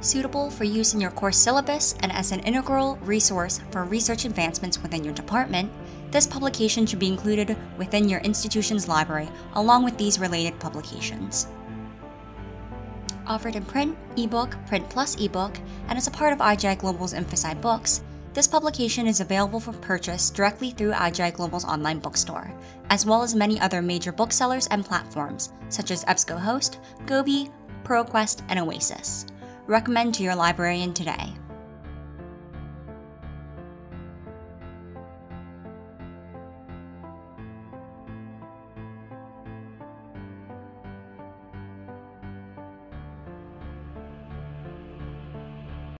Suitable for use in your course syllabus and as an integral resource for research advancements within your department, this publication should be included within your institution's library along with these related publications. Offered in print, ebook, print plus ebook, and as a part of IGI Global's InfoSci-Books, this publication is available for purchase directly through IGI Global's online bookstore, as well as many other major booksellers and platforms such as EBSCOhost, Gobi, ProQuest, and Oasis. Recommend to your librarian today.